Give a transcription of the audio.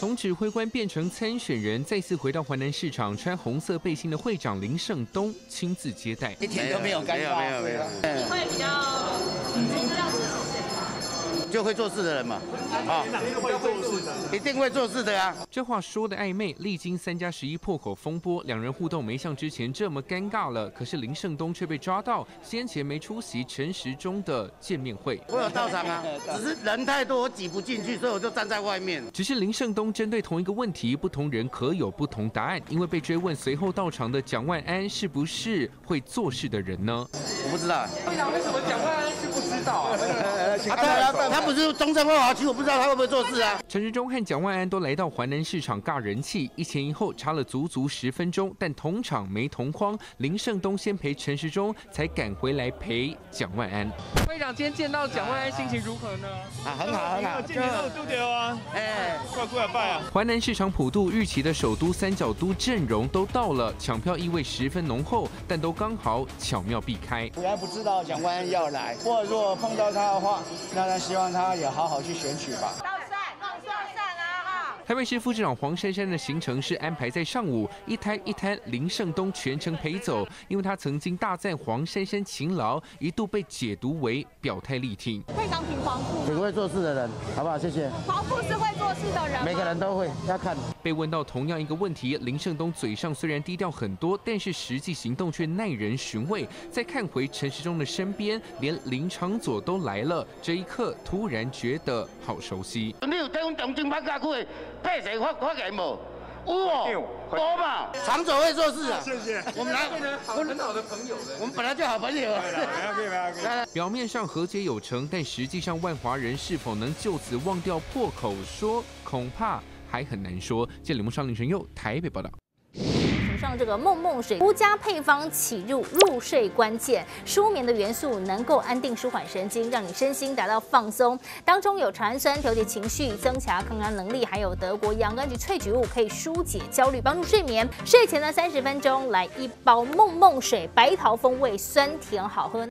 从指挥官变成参选人，再次回到华南市场，穿红色背心的会长林胜东亲自接待，一点都没有尴尬，没有没有没有。你会比较？就会做事的人嘛，啊，一定会做事的，一定会做事的呀。这话说的暧昧，历经三加十一破口风波，两人互动没像之前这么尴尬了。可是林胜东却被抓到先前没出席陈时中的见面会。我有到场啊，只是人太多，我挤不进去，所以我就站在外面。只是林胜东针对同一个问题，不同人可有不同答案。因为被追问随后到场的蒋万安是不是会做事的人呢？我不知道。会长，为什么蒋万安是不他他他不是中正万华区，我不知道他会不会做事啊。陈时中和蒋万安都来到华南市场尬人气，一前一后差了足足十分钟，但同场没同框。林胜东先陪陈时中，才赶回来陪蒋万安。会长今天见到蒋万安，心情如何呢？啊，很好很好。今天都有度掉啊，哎，快过来拜啊！华南市场普渡预期的首都三角都阵容都到了，抢票意味十分浓厚，但都刚好巧妙避开。我还不知道蒋万安要来，或者若碰到他的话，那他希望他也好好去选举吧。台北市副市长黄珊珊的行程是安排在上午，一摊一摊林胜东全程陪走，因为他曾经大赞黄珊珊勤劳，一度被解读为表态力挺。会长挺黄富，挺会做事的人，好不好？谢谢。黄富是会做每个人都会要看。被问到同样一个问题，林胜东嘴上虽然低调很多，但是实际行动却耐人寻味。再看回陈时中的身边，连林长佐都来了，这一刻突然觉得好熟悉。有哦，多嘛？长左会做事啊！谢谢。我们来变成好很好的朋友了。我们本来就好朋友。表面上和解有成，但实际上万华人是否能就此忘掉破口说，恐怕还很难说。见李梦上林晨佑台北报道。上这个梦梦水独家配方起入入睡关键，舒眠的元素能够安定舒缓神经，让你身心达到放松。当中有茶氨酸调节情绪、增强抗压能力，还有德国洋甘菊萃取物可以疏解焦虑，帮助睡眠。睡前呢三十分钟来一包梦梦水，白桃风味，酸甜好喝。